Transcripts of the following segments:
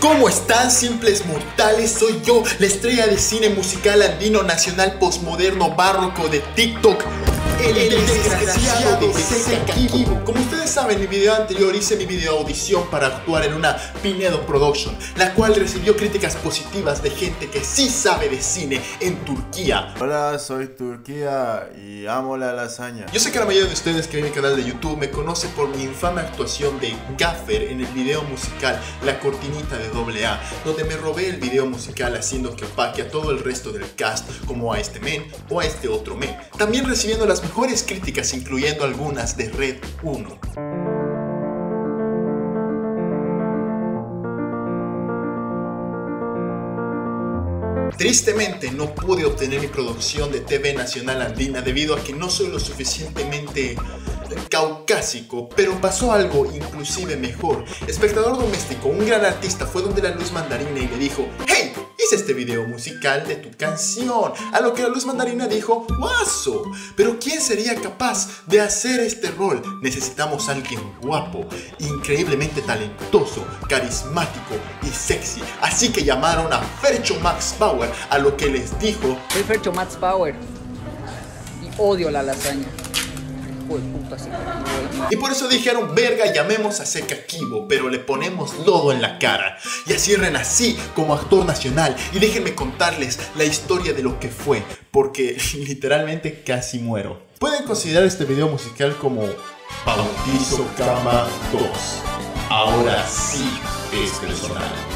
¿Cómo están simples mortales? Soy yo, la estrella de cine musical andino nacional postmoderno barroco de TikTok el, desgraciado de. Como ustedes saben, en mi video anterior hice mi video audición para actuar en una Pinedo Production, la cual recibió críticas positivas de gente que sí sabe de cine en Turquía. Hola, soy Turquía y amo la lasaña. Yo sé que la mayoría de ustedes que ven mi canal de YouTube me conoce por mi infame actuación de Gaffer en el video musical La Cortinita de AA, donde me robé el video musical haciendo que opaque a todo el resto del cast, como a este men o a este otro men. También recibiendo las mejores críticas, incluyendo algunas de Red 1. Tristemente no pude obtener mi producción de TV Nacional Andina debido a que no soy lo suficientemente caucásico, pero pasó algo inclusive mejor. Espectador doméstico, un gran artista, fue donde la luz mandarina y le dijo, ¡Hey! Este video musical de tu canción. A lo que la luz mandarina dijo, ¡Guaso! Pero ¿quién sería capaz de hacer este rol? Necesitamos a alguien guapo, increíblemente talentoso, carismático y sexy. Así que llamaron a Fercho Max Power, a lo que les dijo, Soy Fercho Max Power y odio la lasaña. Y por eso dijeron, verga, llamemos a Seca Kibo, pero le ponemos lodo en la cara. Y así renací como actor nacional. Y déjenme contarles la historia de lo que fue, porque literalmente casi muero. Pueden considerar este video musical como Bautizo Cama 2. Ahora sí es personal.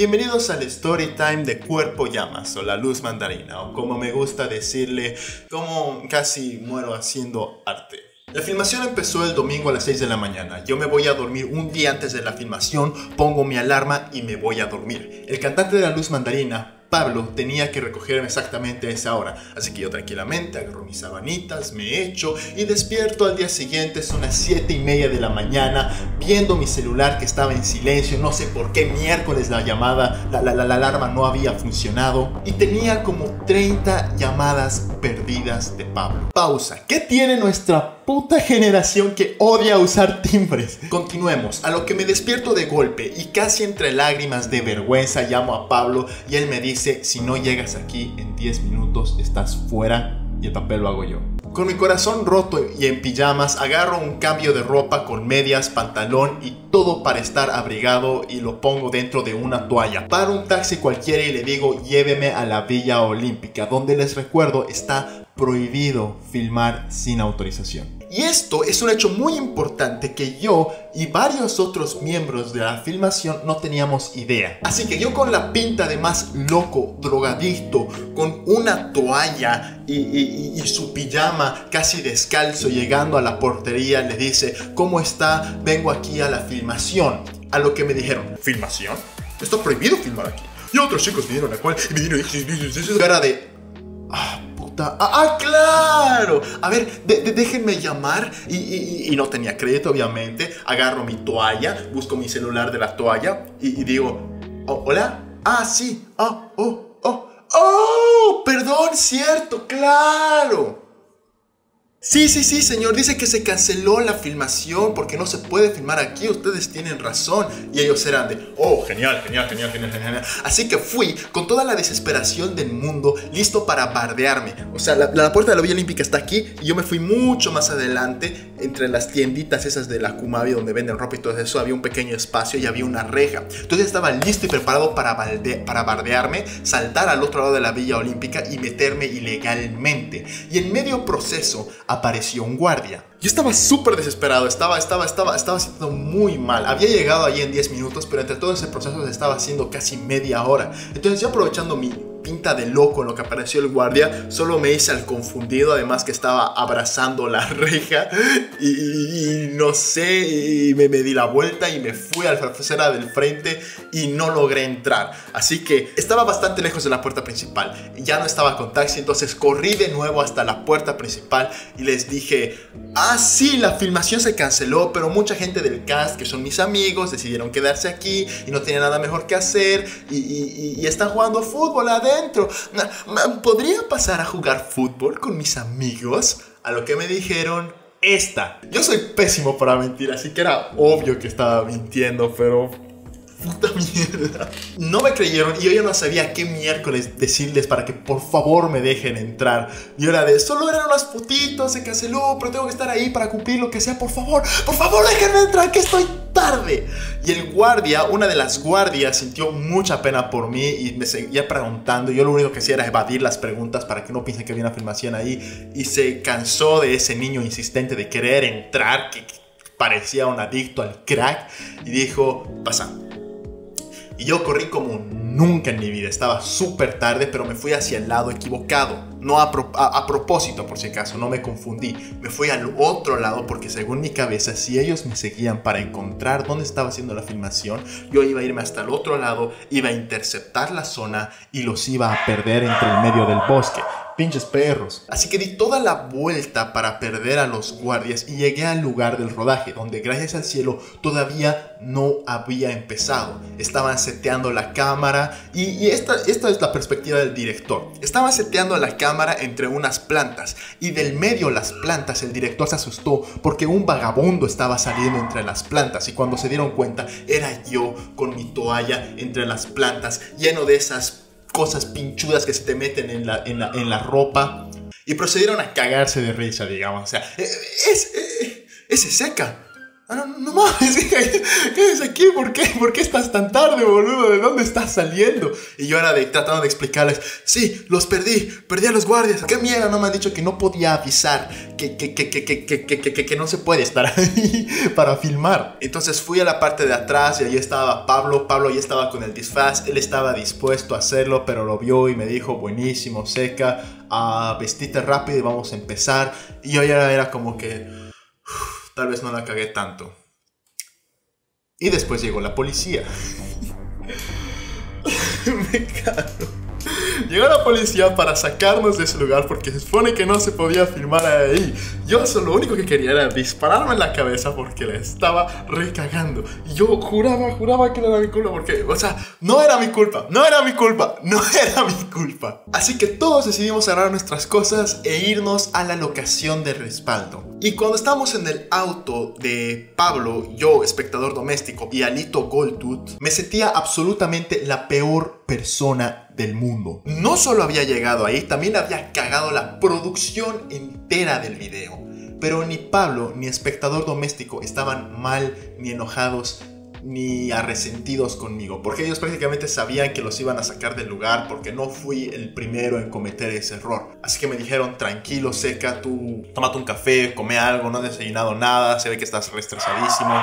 Bienvenidos al Story Time de Cuerpo Llamas o La Luz Mandarina o como me gusta decirle, como casi muero haciendo arte. La filmación empezó el domingo a las 6 de la mañana. Yo me voy a dormir un día antes de la filmación, pongo mi alarma y me voy a dormir. El cantante de La Luz Mandarina, Pablo tenía que recogerme exactamente a esa hora, así que yo tranquilamente agarro mis sabanitas, me echo y despierto al día siguiente, son las 7 y media de la mañana, viendo mi celular que estaba en silencio, no sé por qué miércoles la llamada, la, la, la alarma no había funcionado. Y tenía como 30 llamadas perdidas de Pablo. Pausa, ¿qué tiene nuestra puta generación que odia usar timbres? Continuemos, a lo que me despierto de golpe y casi entre lágrimas de vergüenza llamo a Pablo y él me dice si no llegas aquí en 10 minutos estás fuera y el papel lo hago yo. Con mi corazón roto y en pijamas, agarro un cambio de ropa con medias, pantalón y todo para estar abrigado y lo pongo dentro de una toalla. Paro un taxi cualquiera y le digo lléveme a la Villa Olímpica, donde les recuerdo está prohibido filmar sin autorización. Y esto es un hecho muy importante que yo y varios otros miembros de la filmación no teníamos idea. Así que yo con la pinta de más loco, drogadicto, con una toalla y, su pijama casi descalzo llegando a la portería, le dice, ¿cómo está? Vengo aquí a la filmación. A lo que me dijeron, ¿filmación? Está prohibido filmar aquí. Y otros chicos vinieron a cual y me dijeron, cara de... Ah, Ah, ah, claro. A ver, déjenme llamar. Y, no tenía crédito, obviamente. Agarro mi toalla, busco mi celular de la toalla y, digo, oh, hola. Ah, sí. Oh, oh, oh. Oh, perdón, cierto, claro. Sí, sí, sí, señor. Dice que se canceló la filmación porque no se puede filmar aquí. Ustedes tienen razón. Y ellos eran de, oh, genial, genial, genial, genial, genial. Así que fui con toda la desesperación del mundo, listo para bardearme. O sea, la, puerta de la Villa Olímpica está aquí y yo me fui mucho más adelante, entre las tienditas esas de la Kumabi donde venden ropa y todo eso. Había un pequeño espacio y había una reja. Entonces estaba listo y preparado para, para bardearme, saltar al otro lado de la Villa Olímpica y meterme ilegalmente. Y en medio proceso, apareció un guardia. Yo estaba súper desesperado, estaba, estaba, estaba, estaba sintiendo muy mal. Había llegado allí en 10 minutos, pero entre todo ese proceso se estaba haciendo casi media hora. Entonces yo aprovechando mi pinta de loco en lo que apareció el guardia, solo me hice al confundido, además que estaba abrazando la reja y, no sé, y me, me, di la vuelta y me fui al la del frente y no logré entrar. Así que estaba bastante lejos de la puerta principal, ya no estaba con taxi, entonces corrí de nuevo hasta la puerta principal y les dije, ah sí, la filmación se canceló, pero mucha gente del cast, que son mis amigos, decidieron quedarse aquí y no tienen nada mejor que hacer y, y están jugando fútbol adentro. ¿Podría pasar a jugar fútbol con mis amigos? A lo que me dijeron, esta. Yo soy pésimo para mentir, así que era obvio que estaba mintiendo, pero puta mierda. No me creyeron y yo ya no sabía qué miércoles decirles para que por favor me dejen entrar. Y era de, solo eran unas putitos, se canceló, pero tengo que estar ahí para cumplir lo que sea. Por favor, por favor déjenme entrar, que estoy tarde. Y el guardia, una de las guardias, sintió mucha pena por mí y me seguía preguntando. Yo lo único que hacía era evadir las preguntas para que no piensen que había una filmación ahí. Y se cansó de ese niño insistente de querer entrar, que parecía un adicto al crack, y dijo, pasa y yo corrí como nunca en mi vida. Estaba súper tarde, pero me fui hacia el lado equivocado. No a, propósito, por si acaso, no me confundí. Me fui al otro lado porque según mi cabeza, si ellos me seguían para encontrar dónde estaba haciendo la filmación, yo iba a irme hasta el otro lado, iba a interceptar la zona y los iba a perder entre el medio del bosque pinches perros. Así que di toda la vuelta para perder a los guardias y llegué al lugar del rodaje, donde gracias al cielo todavía no había empezado. Estaban seteando la cámara y, esta, esta es la perspectiva del director. Estaban seteando la cámara entre unas plantas y del medio las plantas el director se asustó porque un vagabundo estaba saliendo entre las plantas y cuando se dieron cuenta era yo con mi toalla entre las plantas lleno de esas cosas pinchudas que se te meten en la, en la, en la ropa. Y procedieron a cagarse de risa, digamos. O sea, eh, es, es, es seca. Ah, no, no mames, ¿qué es aquí? ¿Por qué? ¿Por qué estás tan tarde, boludo? ¿De dónde estás saliendo? Y yo era de, tratando de explicarles, sí, los perdí, perdí a los guardias. ¿Qué mierda no me han dicho que no podía avisar? Que, que, que, que, que, que, que, que no se puede estar ahí para filmar. Entonces fui a la parte de atrás y ahí estaba Pablo. Pablo ya estaba con el disfraz, él estaba dispuesto a hacerlo, pero lo vio y me dijo, buenísimo, seca, a vestite rápido y vamos a empezar. Y yo ya era como que tal vez no la cagué tanto. Y después llegó la policía. Me cago. Llegó la policía para sacarnos de ese lugar porque se supone que no se podía filmar ahí. Yo solo lo único que quería era dispararme en la cabeza porque le estaba recagando. Y yo juraba, juraba que no era mi culpa porque, o sea, no era mi culpa, no era mi culpa, no era mi culpa. Así que todos decidimos cerrar nuestras cosas e irnos a la locación de respaldo. Y cuando estábamos en el auto de Pablo, yo, espectador doméstico, y Alito Goldtooth, me sentía absolutamente la peor persona del mundo. No solo había llegado ahí, también había cagado la producción entera del video. Pero ni Pablo ni espectador doméstico estaban mal ni enojados ni arresentidos conmigo, porque ellos prácticamente sabían que los iban a sacar del lugar porque no fui el primero en cometer ese error. Así que me dijeron, tranquilo, seca, tú tómate un café, come algo, no has desayunado nada, se ve que estás restresadísimo.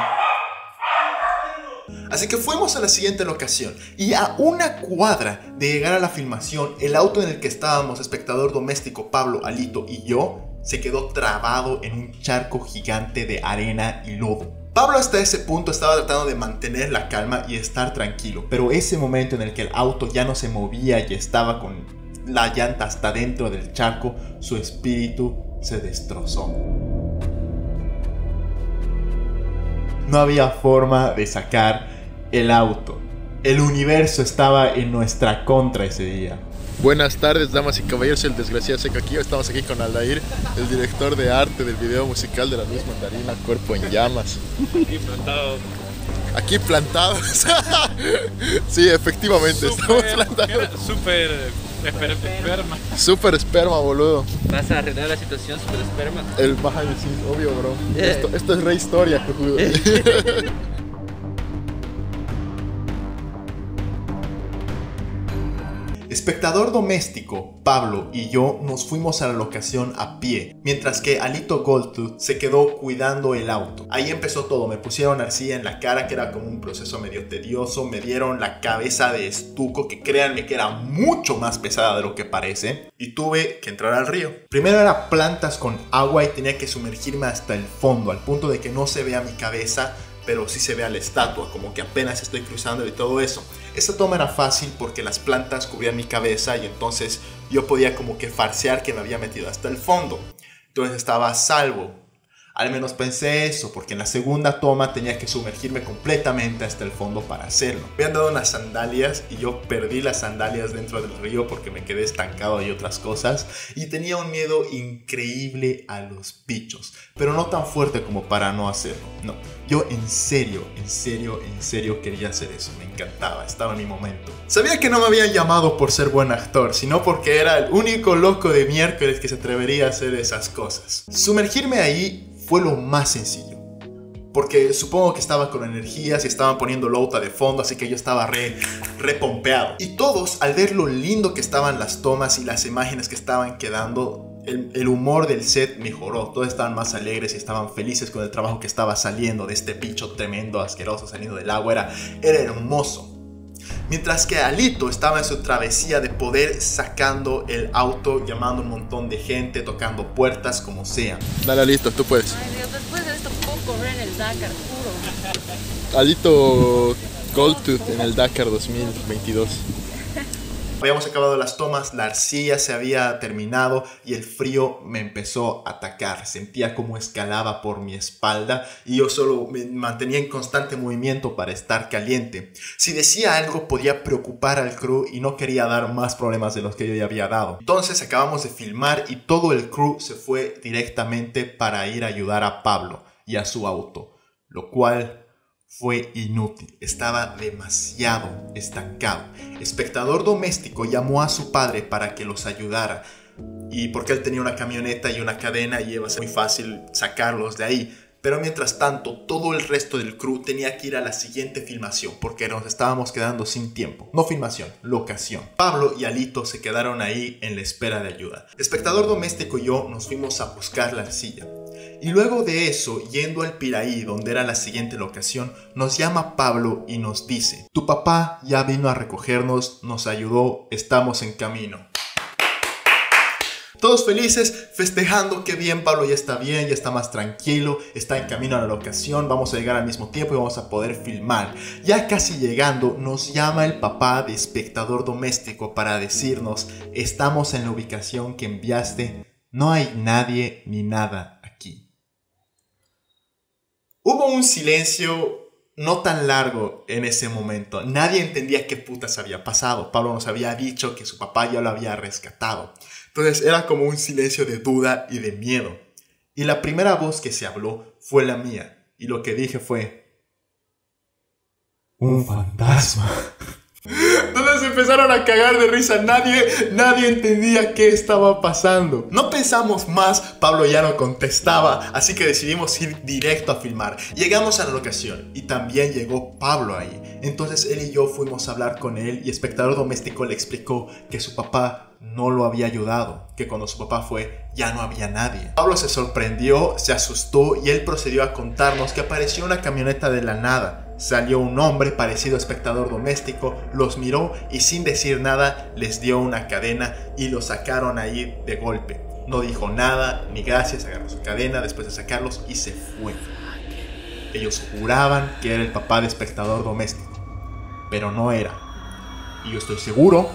Así que fuimos a la siguiente locación y a una cuadra de llegar a la filmación, el auto en el que estábamos, espectador doméstico Pablo, Alito y yo, se quedó trabado en un charco gigante de arena y lodo. Pablo hasta ese punto estaba tratando de mantener la calma y estar tranquilo, pero ese momento en el que el auto ya no se movía y estaba con la llanta hasta dentro del charco, su espíritu se destrozó. No había forma de sacar el auto. El universo estaba en nuestra contra ese día. Buenas tardes, damas y caballeros, el desgraciado seca aquí. Estamos aquí con Aldair, el director de arte del video musical de la luz mandarina, Cuerpo en Llamas. Aquí plantado. Aquí plantados. sí, efectivamente, estamos plantados. Súper esperma. Super esperma, boludo. Vas a arreglar la situación, super esperma. El baja sí, obvio, bro. Esto, esto es re historia, espectador doméstico, Pablo y yo nos fuimos a la locación a pie, mientras que Alito Goldtooth se quedó cuidando el auto. Ahí empezó todo, me pusieron arcilla en la cara, que era como un proceso medio tedioso, me dieron la cabeza de estuco, que créanme que era mucho más pesada de lo que parece, y tuve que entrar al río. Primero era plantas con agua y tenía que sumergirme hasta el fondo, al punto de que no se vea mi cabeza pero sí se vea la estatua, como que apenas estoy cruzando y todo eso. Esta toma era fácil porque las plantas cubrían mi cabeza y entonces yo podía como que farsear que me había metido hasta el fondo. Entonces estaba a salvo. Al menos pensé eso, porque en la segunda toma tenía que sumergirme completamente hasta el fondo para hacerlo. Me habían dado unas sandalias y yo perdí las sandalias dentro del río porque me quedé estancado y otras cosas. Y tenía un miedo increíble a los bichos, pero no tan fuerte como para no hacerlo. No, yo en serio, en serio, en serio quería hacer eso. Me encantaba, estaba en mi momento. Sabía que no me habían llamado por ser buen actor, sino porque era el único loco de miércoles que se atrevería a hacer esas cosas. Sumergirme ahí fue lo más sencillo. Porque supongo que estaba con energías y estaban poniendo Louta de fondo, así que yo estaba re, re. Y todos, al ver lo lindo que estaban las tomas y las imágenes que estaban quedando, el, el, humor del set mejoró. Todos estaban más alegres y estaban felices con el trabajo que estaba saliendo de este bicho tremendo, asqueroso, saliendo del agua. Era, era hermoso. Mientras que Alito estaba en su travesía de poder sacando el auto, llamando a un montón de gente, tocando puertas, como sea. Dale, listo, tú puedes. Ay Dios, después de esto puedo correr en el Dakar, juro. Alito Goldtooth en el Dakar 2022. Habíamos acabado las tomas, la arcilla se había terminado y el frío me empezó a atacar. Sentía como escalaba por mi espalda y yo solo me mantenía en constante movimiento para estar caliente. Si decía algo podía preocupar al crew y no quería dar más problemas de los que yo ya había dado. Entonces acabamos de filmar y todo el crew se fue directamente para ir a ayudar a Pablo y a su auto, lo cual fue inútil, estaba demasiado estancado. Espectador doméstico llamó a su padre para que los ayudara y porque él tenía una camioneta y una cadena y iba muy fácil sacarlos de ahí. Pero mientras tanto, todo el resto del crew tenía que ir a la siguiente filmación porque nos estábamos quedando sin tiempo. No filmación, locación. Pablo y Alito se quedaron ahí en la espera de ayuda. Espectador doméstico y yo nos fuimos a buscar la arcilla. Y luego de eso, yendo al Piraí, donde era la siguiente locación, nos llama Pablo y nos dice, tu papá ya vino a recogernos, nos ayudó, estamos en camino. Todos felices, festejando que bien, Pablo ya está bien, ya está más tranquilo, está en camino a la locación, vamos a llegar al mismo tiempo y vamos a poder filmar. Ya casi llegando, nos llama el papá de espectador doméstico para decirnos, estamos en la ubicación que enviaste, no hay nadie ni nada. Hubo un silencio no tan largo en ese momento. Nadie entendía qué putas había pasado. Pablo nos había dicho que su papá ya lo había rescatado. Entonces era como un silencio de duda y de miedo. Y la primera voz que se habló fue la mía. Y lo que dije fue... Un fantasma. Entonces empezaron a cagar de risa. Nadie, nadie entendía qué estaba pasando. No pensamos más. Pablo ya no contestaba. Así que decidimos ir directo a filmar. Llegamos a la locación y también llegó Pablo ahí. Entonces él y yo fuimos a hablar con él y espectador doméstico le explicó que su papá no lo había ayudado, que cuando su papá fue ya no había nadie. Pablo se sorprendió, se asustó y él procedió a contarnos que apareció una camioneta de la nada. Salió un hombre parecido a espectador doméstico, los miró y sin decir nada les dio una cadena y los sacaron ahí de golpe. No dijo nada ni gracias, agarró su cadena después de sacarlos y se fue. Ellos juraban que era el papá de espectador doméstico, pero no era. Y yo estoy seguro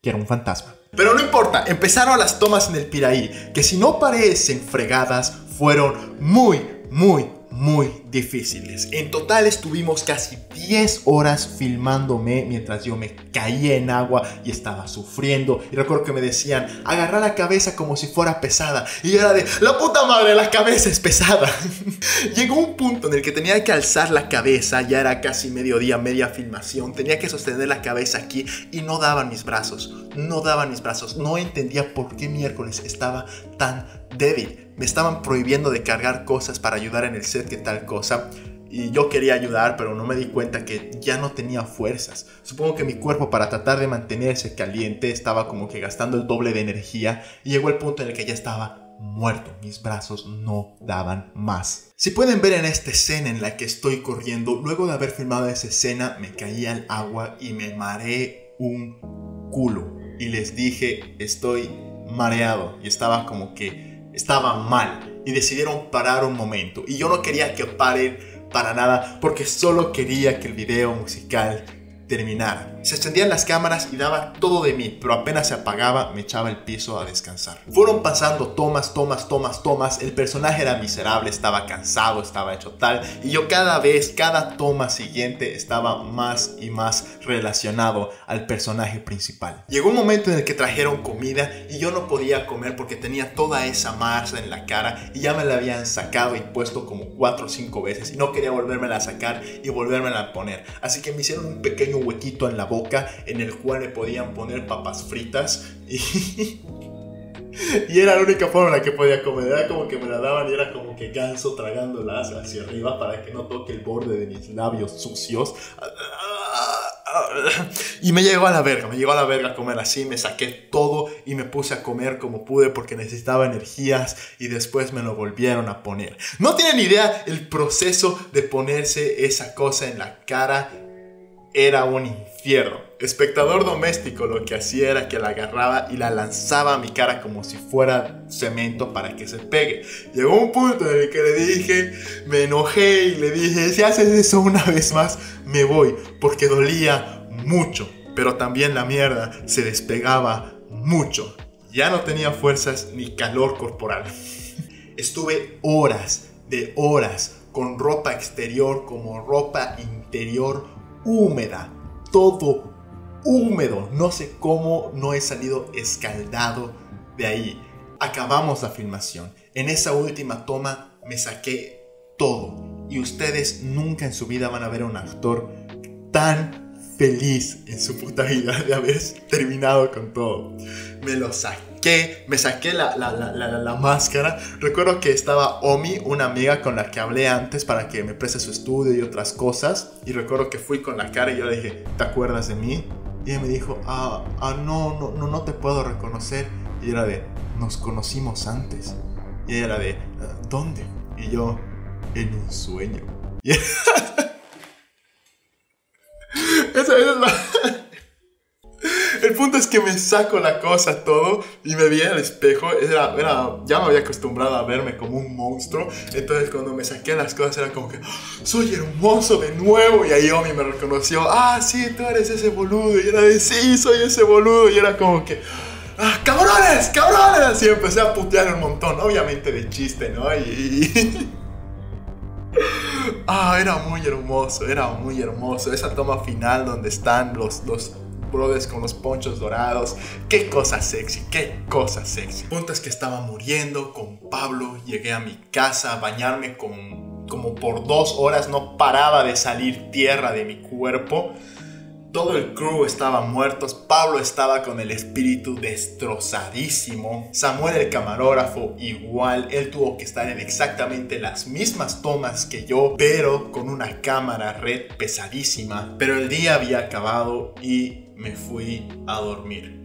que era un fantasma. Pero no importa, empezaron las tomas en el Piraí, que si no parecen fregadas, fueron muy, muy, muy difíciles. En total estuvimos casi 10 horas filmándome mientras yo me caía en agua y estaba sufriendo. Y recuerdo que me decían, agarra la cabeza como si fuera pesada. Y era de, la puta madre, la cabeza es pesada. Llegó un punto en el que tenía que alzar la cabeza, ya era casi mediodía, media filmación. Tenía que sostener la cabeza aquí y no daban mis brazos. No daban mis brazos. No entendía por qué miércoles estaba tan débil. Me estaban prohibiendo de cargar cosas para ayudar en el set que tal cosa. Y yo quería ayudar, pero no me di cuenta que ya no tenía fuerzas. Supongo que mi cuerpo para tratar de mantenerse caliente estaba como que gastando el doble de energía y llegó el punto en el que ya estaba muerto. Mis brazos no daban más. Si pueden ver en esta escena en la que estoy corriendo, luego de haber filmado esa escena me caí al agua y me mareé un culo. Y les dije, estoy mareado. Y estaba como que estaba mal y decidieron parar un momento. Y yo no quería que paren para nada porque solo quería que el video musical terminara. Se encendían las cámaras y daba todo de mí, pero apenas se apagaba me echaba el piso a descansar. Fueron pasando tomas, tomas, tomas, tomas. El personaje era miserable, estaba cansado, estaba hecho tal. Y yo cada vez, cada toma siguiente estaba más y más relacionado al personaje principal. Llegó un momento en el que trajeron comida y yo no podía comer porque tenía toda esa masa en la cara y ya me la habían sacado y puesto como cuatro o cinco veces y no quería volverme a sacar y volverme a poner. Así que me hicieron un pequeño huequito en la boca en el cual me podían poner papas fritas y... y era la única forma en la que podía comer. Era como que me la daban y era como que ganso tragándolas hacia arriba para que no toque el borde de mis labios sucios. Y me llegó a la verga, me llegó a la verga comer así, me saqué todo y me puse a comer como pude porque necesitaba energías y después me lo volvieron a poner. No tienen idea el proceso de ponerse esa cosa en la cara era un infierno. Espectador doméstico lo que hacía era que la agarraba y la lanzaba a mi cara como si fuera cemento para que se pegue. Llegó un punto en el que le dije, me enojé y le dije, si haces eso una vez más, me voy, porque dolía mucho. Pero también la mierda se despegaba mucho. Ya no tenía fuerzas ni calor corporal. Estuve horas de horas con ropa exterior como ropa interior húmeda, todo húmedo. No sé cómo no he salido escaldado de ahí. Acabamos la filmación. En esa última toma me saqué todo. Y ustedes nunca en su vida van a ver a un actor tan feliz en su puta vida de haber terminado con todo. Me lo saqué me saqué la, la, máscara. Recuerdo que estaba Omi, una amiga con la que hablé antes para que me preste su estudio y otras cosas. Y recuerdo que fui con la cara y yo le dije, ¿te acuerdas de mí? Y ella me dijo, ah, ah no, no, no, no te puedo reconocer. Y era de, nos conocimos antes. Y ella era de, ¿dónde? Y yo, en un sueño. Y esa, esa es la... Es que me saco la cosa todo y me vi al espejo. Era, era, ya me había acostumbrado a verme como un monstruo. Entonces cuando me saqué las cosas era como que ah, soy hermoso de nuevo. Y ahí Omi me reconoció. Ah, sí, tú eres ese boludo. Y era de sí, soy ese boludo. Y era como que... ¡Ah, cabrones! ¡Cabrones! Y empecé a putear un montón, obviamente de chiste, ¿no? Y... Ah, era muy hermoso, era muy hermoso. Esa toma final donde están los, los brothers con los ponchos dorados. Qué cosa sexy, qué cosa sexy. Punto es que estaba muriendo con Pablo. Llegué a mi casa a bañarme con, como por dos horas. No paraba de salir tierra de mi cuerpo. Todo el crew estaba muertos, Pablo estaba con el espíritu destrozadísimo, Samuel el camarógrafo igual, él tuvo que estar en exactamente las mismas tomas que yo, pero con una cámara red pesadísima. Pero el día había acabado y me fui a dormir.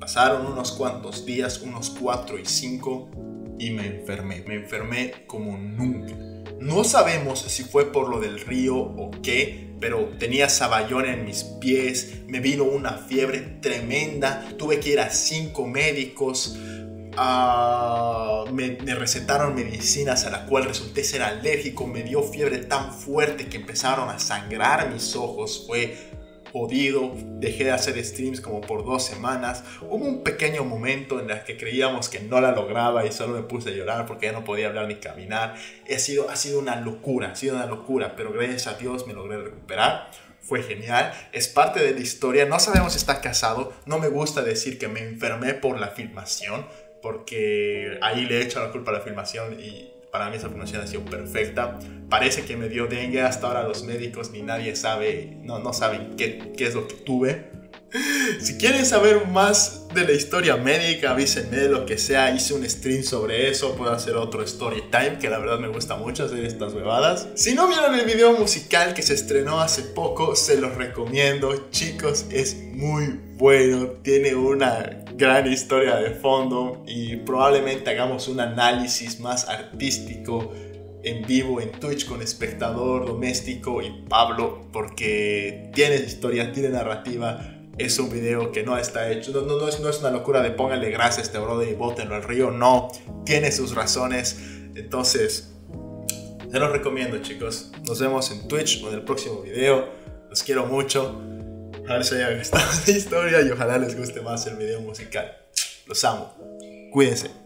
Pasaron unos cuantos días, unos cuatro y cinco, y me enfermé. Me enfermé como nunca. No sabemos si fue por lo del río o qué, pero tenía saballón en mis pies, me vino una fiebre tremenda, tuve que ir a cinco médicos, me, me, recetaron medicinas a la cual resulté ser alérgico, me dio fiebre tan fuerte que empezaron a sangrar mis ojos, fue jodido, dejé de hacer streams como por dos semanas. Hubo un pequeño momento en el que creíamos que no la lograba y solo me puse a llorar porque ya no podía hablar ni caminar. Ha sido, ha sido una locura, ha sido una locura, pero gracias a Dios me logré recuperar. Fue genial, es parte de la historia, no sabemos si está casado, no me gusta decir que me enfermé por la filmación, porque ahí le he hecho la culpa a la filmación y para mí esa formación ha sido perfecta. Parece que me dio dengue, hasta ahora los médicos ni nadie sabe, no, no saben qué, qué es lo que tuve. Si quieren saber más de la historia médica, avísenme lo que sea. Hice un stream sobre eso. Puedo hacer otro story time, que la verdad me gusta mucho hacer estas bebadas. Si no vieron el video musical que se estrenó hace poco, se los recomiendo. Chicos, es muy bueno. Tiene una gran historia de fondo y probablemente hagamos un análisis más artístico en vivo en Twitch con espectador doméstico y Pablo porque tiene historia, tiene narrativa. Es un video que no está hecho, no, no, es, no es una locura de póngale gracias a este brother y bótenlo al río, no, tiene sus razones. Entonces, se los recomiendo chicos. Nos vemos en Twitch o en el próximo video. Los quiero mucho Ojalá les haya gustado la historia y ojalá les guste más el video musical. Los amo. Cuídense.